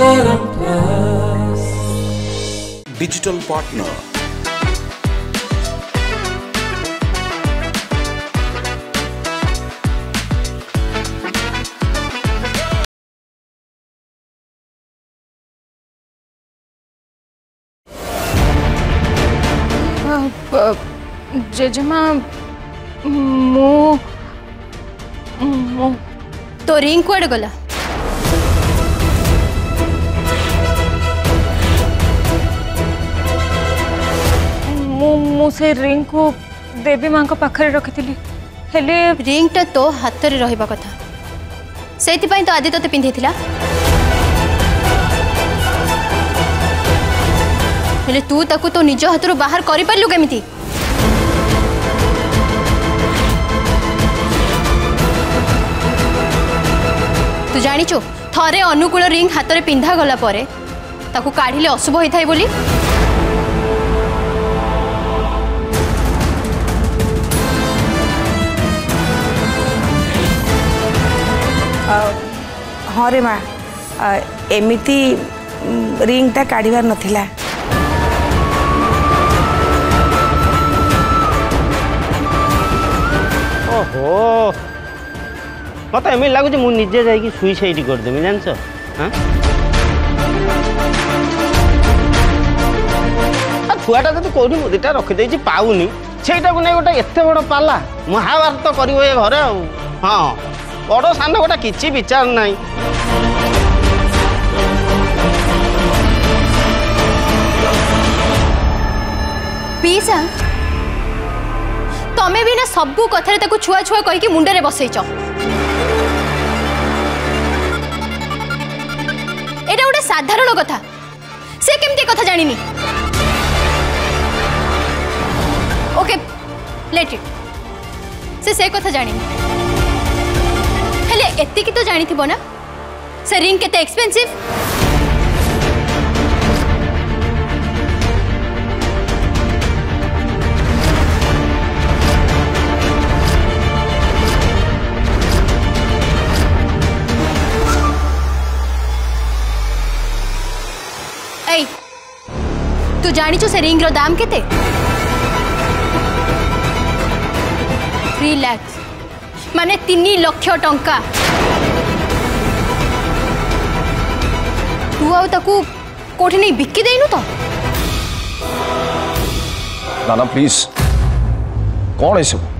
Param Plus. Digital partner. जेजमा मो मो तो रिंग कुआड़े गला मु रिंग को देवी माँ का पाखरे रखी थी रिंग टा तो हाथ में रहा कथा से तो आदि तो पिंधे तू ताकू तो निज हाथ बाहर करू कमी तू जानी थरे अनुकूल रिंग हाथ में पिंधा गला काढ़ अशुभ होता है बोली ହଁ ରେ ମା ଏମିତି ରିଙ୍ଗଟା କାଢ଼ିବାର ନଥିଲା ଓହୋ ମୋତେ ଏମିତି ଲାଗୁଛି ମୁଁ ନିଜେ ଯାଇକି ସୁଇସାଇଡ୍ କରିଦେବି ଜାଣିଛ ହଁ ଛୁଆଟା ଯଦି କୋଉଠି ମୁଦିଟା ରଖିଦେଇଛି ପାଉନି ସେଇଟାକୁ ନେଇ ଗୋଟେ ଏତେ ବଡ଼ ପାଲା ମହାଭାରତ କରିବ ଏ ଘରେ ଆଉ ହଁ বড় সান গোটা কিছু বিচার নাই ପିଇସା ତମେ ବି ନା ସବୁ କଥାରେ ତାକୁ ଛୁଆ ଛୁଆ କହିକି ମୁଣ୍ଡରେ ବସେଇଛ ଏଇଟା ଗୋଟେ ସାଧାରଣ କଥା ସେ କେମିତି କଥା ଜାଣିନି ଓକେ ଲେଟ୍ ସେ ସେ କଥା ଜାଣିନି हेले एत्ती की तो जानी थी बोना सर रिंग केते एक्सपेंसिव तू जानी चु से रिंग रो दाम केते थ्री लैक्स माने तीन लक्ष टा तु आ कोठे नहीं बिकी दे तो नाना प्लीज कौन है सब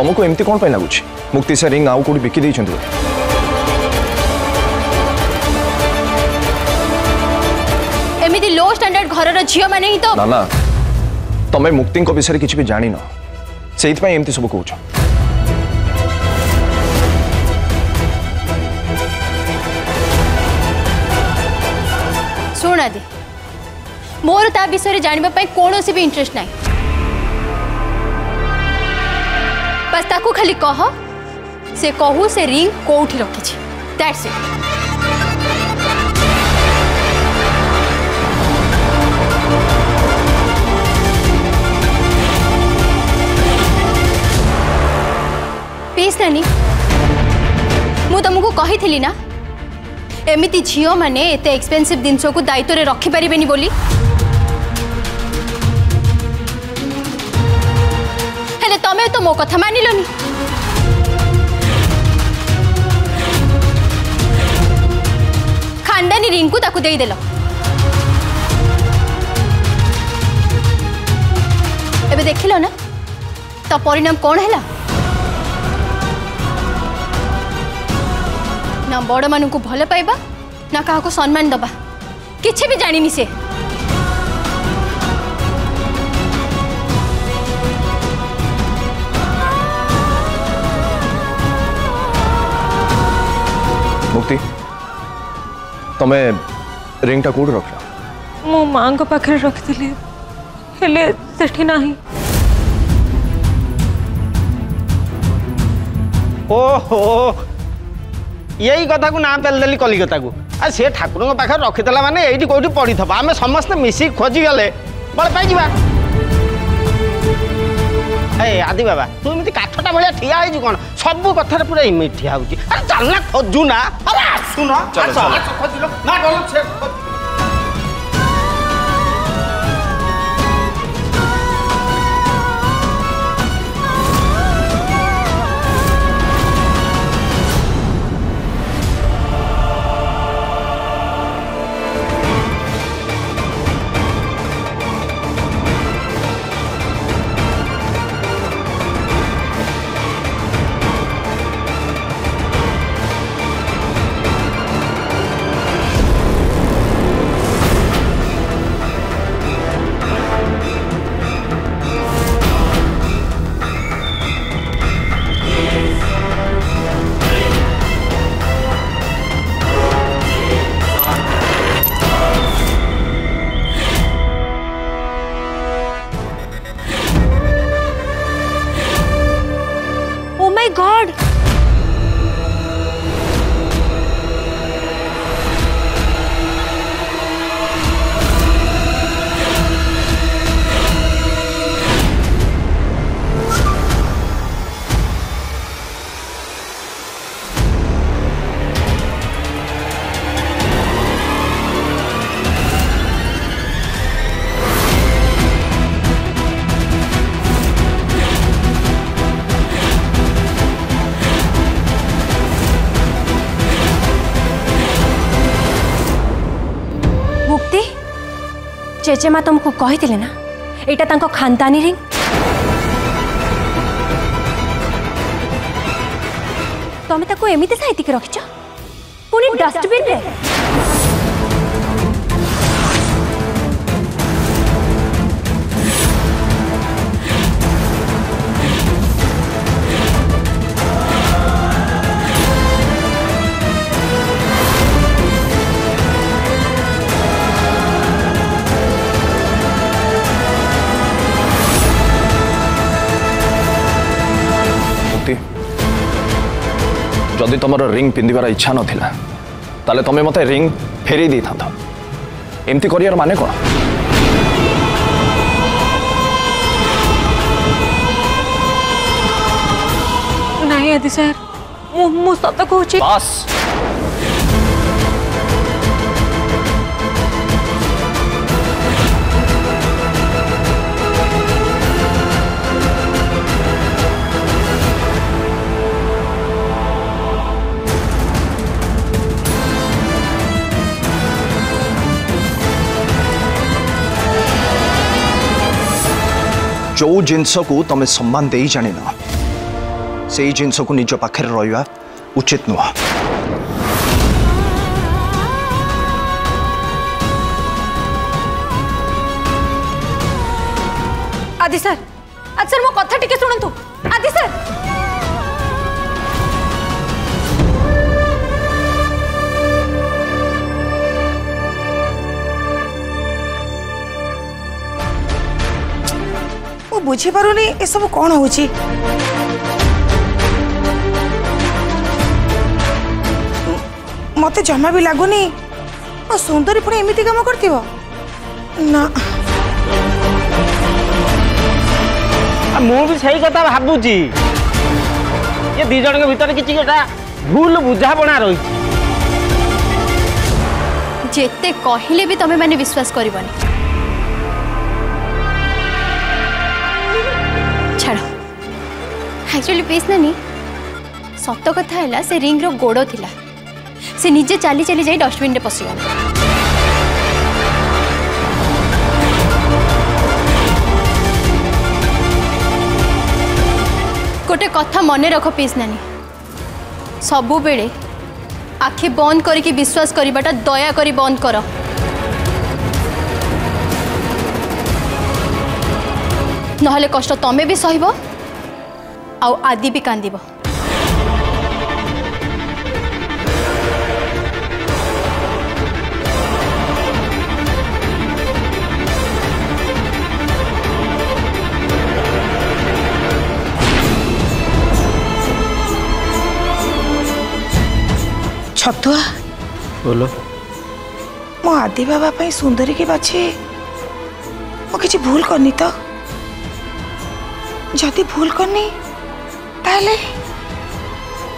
तुमको एमती कौन पाई लगुच मुक्ति से रिंग आउ कौट बिकी दे झी मैंने ही तो नाना तुम्हें मुक्ति विषय किसी भी जान से एमती सब कौ शुण आदि मोर ता विषय जानवाप कौन सी भी इंटरेस्ट ना बस ताकू खाली कह से कहू से रिंग कौटी रखी दैट्स इट प्लीज नानी ମୁଁ ତୁମକୁ କହିଥିଲି ନା ଏମିତି ଝିଅମାନେ ଏତେ ଏକ୍ସପେନ୍ସିଭ୍ ଜିନିଷକୁ ଦାୟିତ୍ୱରେ ରଖିପାରିବେନି ବୋଲି ହେଲେ ତମେ ତ ମୋ କଥା ମାନିଲନି ଖାନଦାନୀ ରିଙ୍କୁ ତାକୁ ଦେଇଦେଲ ଏବେ ଦେଖିଲ ନା ତା ପରିଣାମ କ'ଣ ହେଲା ना बड़ मान भल पाइबा ना क्या सम्मान दबा कि भी जानी से मुक्ति तमे रिंग टा कोड रखला मो मां को माँ रख दिले हेले सेठी ना ओहो यही कथा को ना पेलदेली कलिकता को सी ठाकुर पाखे मानने मैंने ये कौटी पड़ी थब आम समस्ते मिसी खोजीगले बड़े पाई ए आदि बाबा तू एम काठटा भाया ठिया हो कौन सब कथार पूरा इमेज ठिया हो चलना खोजुना आसुन खोज ଜେଜେମା ତୁମକୁ କହିଥିଲେ ନା ଏଇଟା ତାଙ୍କ ଖାନ୍ଦାନୀ ରିଂ ତମେ ତାକୁ ଏମିତି ସାଇତିକି ରଖିଛ ପୁଣି ଡଷ୍ଟବିନ୍ରେ तुम रिंग पिंधार इच्छा ना तो तुम्हें मत रिंग फेर था एमती कर मान कौन नहीं सर मु सत कहूँ जो जिनस को तुम सम्मान दे जान से जिनस को निज पाखे रहा उचित नुह आदि सर आदि सर मो कथा टिके शुणु आदि सर বুঝিপারুনি এসব কণ হচ্ছে মতো জমা বি লাগুনি ও সুন্দরী পুরো এমিতি কাম করতিব না মু সেই কথা ভাবুছি এ দুই জনক ভিতরে কিছু একটা ভুল বুঝাপনা রয়েছে যেতে কহিলে বি তুমি মানে বিশ্বাস করবনি ଆକ୍ଚୁଆଲି ପିସ୍ ନାନୀ ସତ କଥା ହେଲା ସେ ରିଙ୍ଗର ଗୋଡ଼ ଥିଲା ସେ ନିଜେ ଚାଲି ଚାଲି ଯାଇ ଡଷ୍ଟବିନ୍ରେ ପଶିଗଲା ଗୋଟେ କଥା ମନେ ରଖ ପିସ୍ ନାନୀ ସବୁବେଳେ ଆଖି ବନ୍ଦ କରିକି ବିଶ୍ୱାସ କରିବାଟା ଦୟାକରି ବନ୍ଦ କର নহলে কষ্ট তুমি বি সহব ଆଉ ଆଦି ବି କାନ୍ଦିବ ଛତୁଆ ବୋଲ ମୋ ଆଦି ବାବା ପାଇଁ ସୁନ୍ଦରୀକି ବାଛି ମୁଁ କିଛି ଭୁଲ କରିନି ତ ଯଦି ଭୁଲ କରିନି ताले,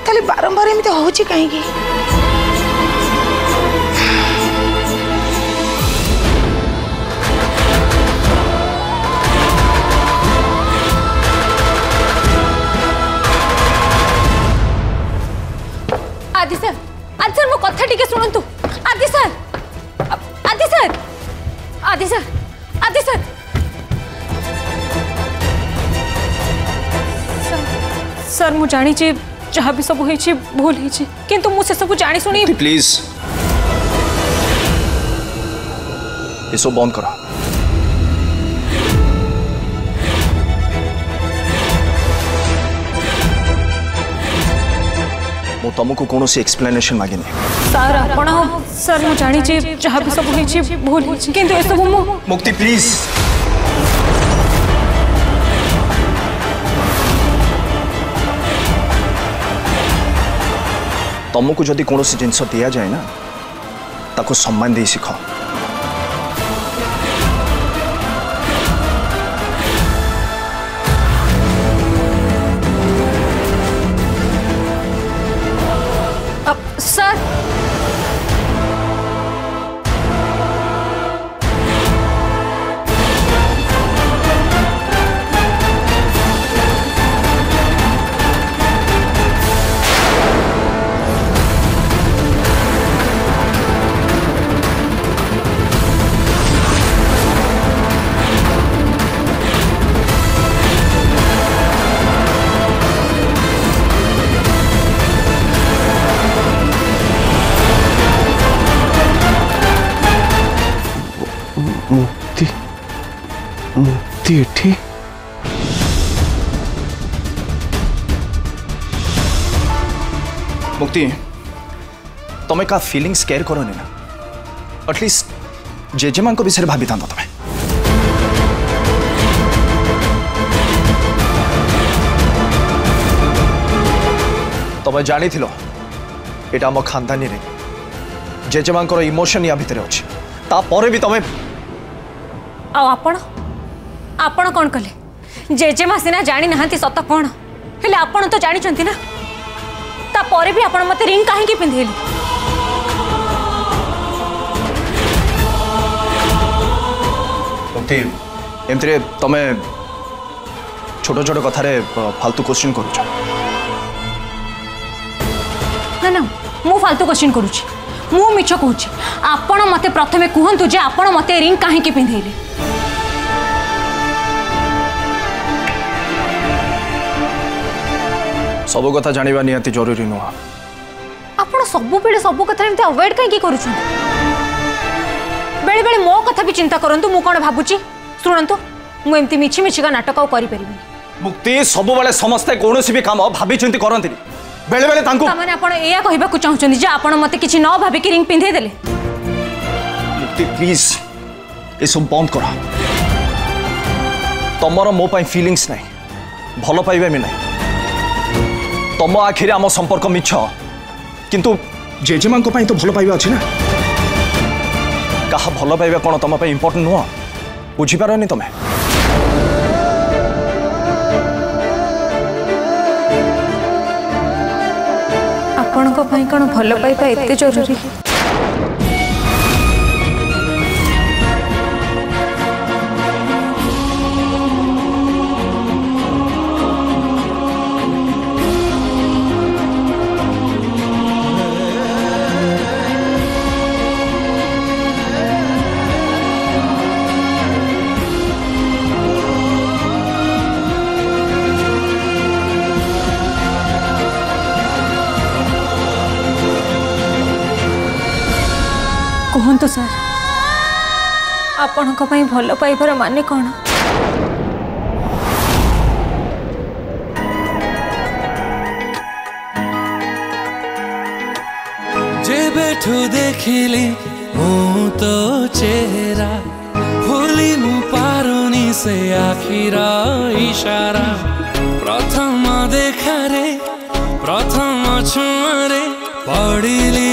ताले बारंबार एम हो आदि सर आदि सर मो कथा टिके शुणु आदि सर आदि सर आदि सर आदि सर ସାର୍ ମୁଁ ଜାଣିଛି ଯାହା ବି ସବୁ ହେଇଛି ଭୁଲ ହେଇଛି କିନ୍ତୁ ମୁଁ ସେସବୁ ଜାଣିଶୁଣି ପ୍ଲିଜ୍ ଏସବୁ ବନ୍ଦ କର ମୁଁ ତମକୁ କୌଣସି ଏକ୍ସପ୍ଲାନେସନ୍ ମାଗିନି ସାର୍ ଆପଣ ସାର୍ ମୁଁ ଜାଣିଛି ଯାହା ବି ସବୁ ହେଇଛି ଭୁଲ ହେଇଛି କିନ୍ତୁ ଏସବୁ ମୁଁ ମୁକ୍ତି ପ୍ଲିଜ୍ ତମକୁ ଯଦି କୌଣସି ଜିନିଷ ଦିଆଯାଏ ନା ତାକୁ ସମ୍ମାନ ଦେଇ ଶିଖ चिट्ठी મુક્તિ તમે કા ફિલિંગ્સ કેર કરો ને એટલીસ્ટ ଜେଜେମାଙ୍କ ବିଷୟରେ ଭାବିଥାନ୍ତ ତମେ ତମେ ଜାଣିଥିଲ ଏଇଟା ଆମ ଖାନଦାନୀରେ ଜେଜେମାଙ୍କର ଇମୋସନ୍ ୟା ଭିତରେ ଅଛି ତାପରେ ବି ତମେ ଆଉ ଆପଣ ଆପଣ କ'ଣ କଲେ ଜେଜେମା ସିନା ଜାଣିନାହାନ୍ତି ସତ କ'ଣ ହେଲେ ଆପଣ ତ ଜାଣିଛନ୍ତି ନା ତାପରେ ବି ଆପଣ ମୋତେ ରିଙ୍ଗ୍ କାହିଁକି ପିନ୍ଧେଇଲେ ଏମିତିରେ ତମେ ଛୋଟ ଛୋଟ କଥାରେ ଫାଲତୁ କୋଶ୍ଚିନ୍ କରୁଛ ନା ନା ମୁଁ ଫାଲତୁ କୋଶ୍ଚିନ୍ କରୁଛି ମୁଁ ମିଛ କହୁଛି ଆପଣ ମୋତେ ପ୍ରଥମେ କୁହନ୍ତୁ ଯେ ଆପଣ ମୋତେ ରିଙ୍ଗ୍ କାହିଁକି ପିନ୍ଧେଇଲେ সব কথা জাঁয়া নিহতি জরুরি নুহ আপনার সবুলে সবু কথা এমনি আভয়েড কী করছেন বেড়ে বেড়ে মো কথা বি চিন্তা করতু মু কোণ ভাবুছি শুণতু মু এমতি মিছি মিছিকা নাটক আউ করি পারিবিনি মুক্তি সবুলে সমস্তে কোণী বি কাম ভাবিচিন্তি করতে বেড়ে বেড়ে তাঙ্কু মানে আপন এয়া কহিবাকু চাহুচন যে আপন মতে কিছি ন ভাবিকি রিং পিঁধে দেলে মুক্তি প্লিজ এসব বন্ধ কর তোমার মো পাই ফিলিংস নাই ভাল পাইবা আমি নাই ତମ ଆଖିରେ ଆମ ସମ୍ପର୍କ ମିଛ କିନ୍ତୁ ଜେଜେମାଙ୍କ ପାଇଁ ତ ଭଲ ପାଇବା ଅଛି ନା କାହା ଭଲ ପାଇବା କ'ଣ ତମ ପାଇଁ ଇମ୍ପୋର୍ଟାଣ୍ଟ ନୁହଁ ବୁଝିପାରନି ତମେ ଆପଣଙ୍କ ପାଇଁ କ'ଣ ଭଲ ପାଇବା ଏତେ ଜରୁରୀ ଦେଖନ୍ତୁ ସାର୍ ଆପଣଙ୍କ ପାଇଁ ଭଲ ପାଇବାର ମାନେ କ'ଣ যেবেঠু দেখিলি মু তো চেহারা ভুলি মু পারুনি সে আখির ইশারা প্রথম দেখারে প্রথম ছুঁয়ারে পড়িলি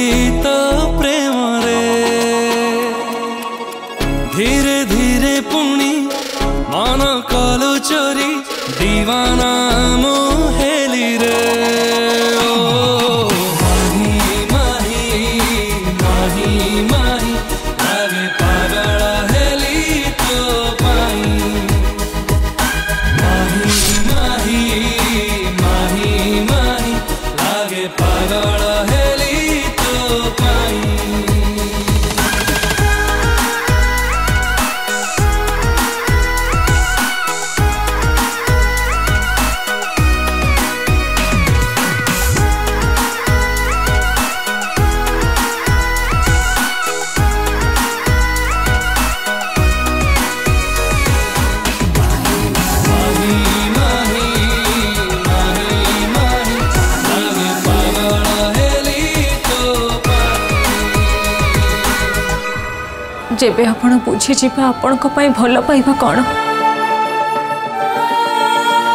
तबे आपण बुझी जिबे आपण को पाइबा कोन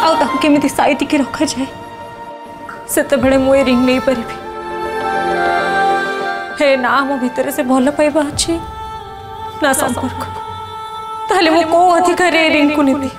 आउ तहु केमिति रखा जाए से भले मोय रिंग नहीं परबी हे ना मो भर से भल पाइबा अछि ना संपर्क ताले मो को अधिकार रिंग को नेबी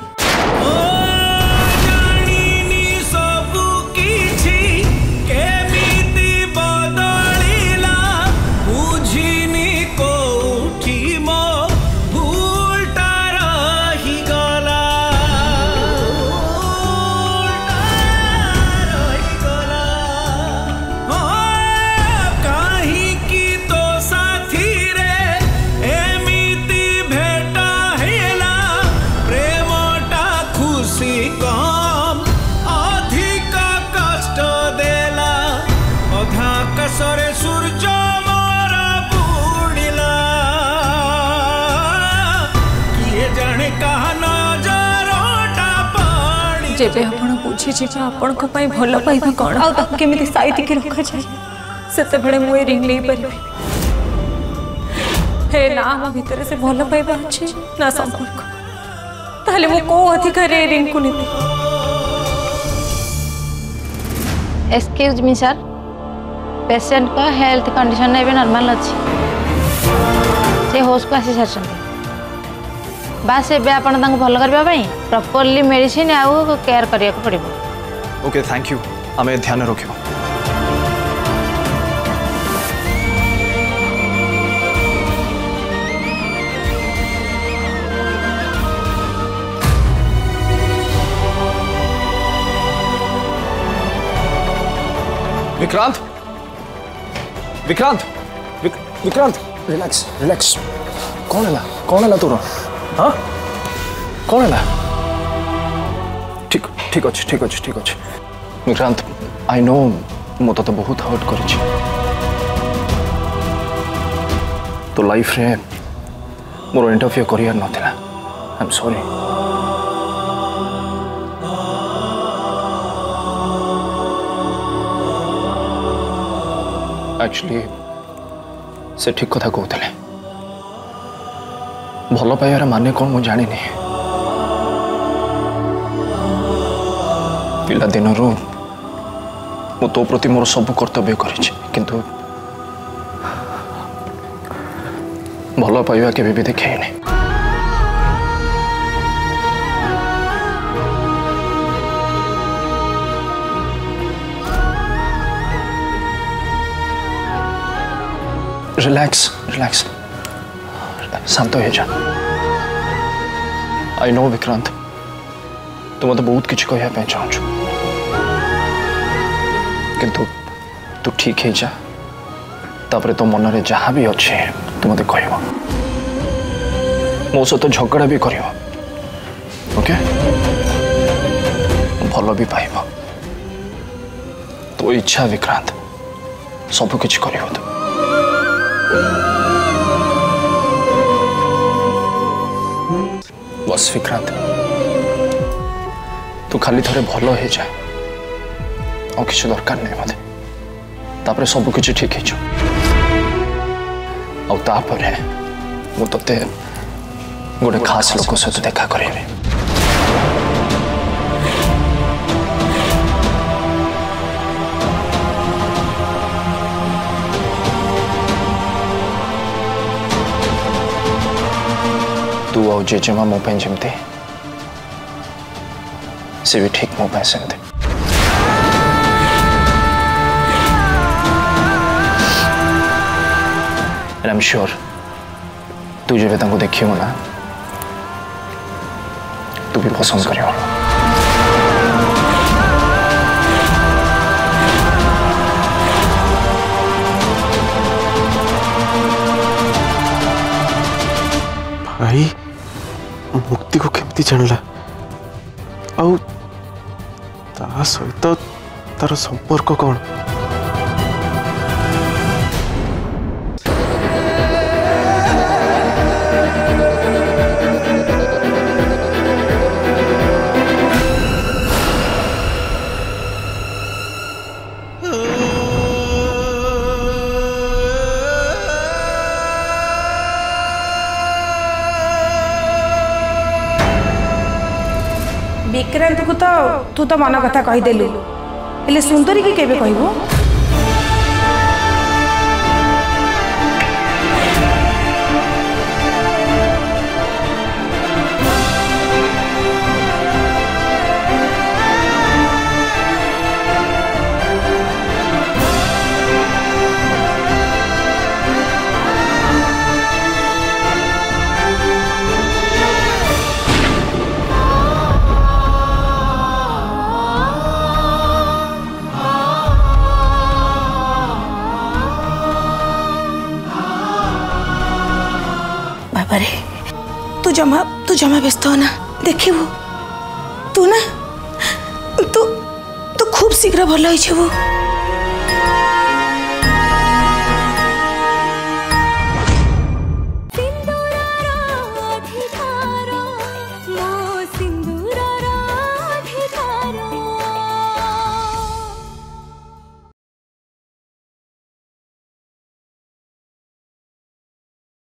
पछि जीवा पाइबा कोन आ ताको केमिति रखा जाय सेते रिंग ले से भलो पाइबा अछि ना संपर्क अधिकार रिंग को नेबे एक्सक्यूज मी सर पेशेंट का हेल्थ कंडीशन एवं नॉर्मल अच्छी से होश को आसी सारसंती बास एपड़ भल करने प्रपरली मेडिसीन आयार करने को पड़ो ओके थैंक यू आम ध्यान रख विक्रांत विक्रांत विक्रांत रिलैक्स रिलैक्स कौन है कौन है तोर हाँ? कौन है ठीक ठीक अच्छे ठीक अच्छे ठीक अच्छे विक्रांत आई नो मु तो बहुत हर्ट कर तो लाइफ रे मोर इंटरफियर करियर नथिला आई एम सॉरी एक्चुअली से ठीक कथा कहते ଭଲ ପାଇବାର ମାନେ କ'ଣ ମୁଁ ଜାଣିନି ପିଲାଦିନରୁ ମୁଁ ତୋ ପ୍ରତି ମୋର ସବୁ କର୍ତ୍ତବ୍ୟ କରିଛି କିନ୍ତୁ ଭଲ ପାଇବା କେବେ ବି ଦେଖେଇନି Relax, relax. शांत हो जा आई नो विक्रांत तो मत बहुत किसी को यह पहचान छु किंतु तू ठीक है जा तापर तो मन में जहाँ भी अच्छे तू मत तो कह मो सहित तो झगड़ा भी करियो ओके भल भी पाइब तो इच्छा विक्रांत सबकिछ कर ଅଶ୍ୱିକ୍ରାନ୍ତ ତୁ ଖାଲି ଥରେ ଭଲ ହେଇଯା ଆଉ କିଛି ଦରକାର ନାହିଁ ମୋତେ ତାପରେ ସବୁକିଛି ଠିକ ହେଇଛୁ ଆଉ ତାପରେ ମୁଁ ତତେ ଗୋଟେ ଖାସ ଲୋକ ସହିତ ଦେଖା କରିବି දුව ජෙජම මෝ පෙන්ජිම්තේ සිවි ටික් මෝ පැසෙන්තේ And I'm sure तुझे वेतन को देखी हो ना तू भी पसंद करे हो भाई ମୁକ୍ତିକୁ କେମିତି ଜାଣିଲା ଆଉ ତା ସହିତ ତାର ସମ୍ପର୍କ କ'ଣ विक्रांत को तो तू तो मन कथा कहीदेलु हेले सुंदरी के कहबू জমা তু জমা ব্যস্ত না দেখিবু তু না তু তু খুব শীঘ্র ভালো হয়েছিবু